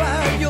about your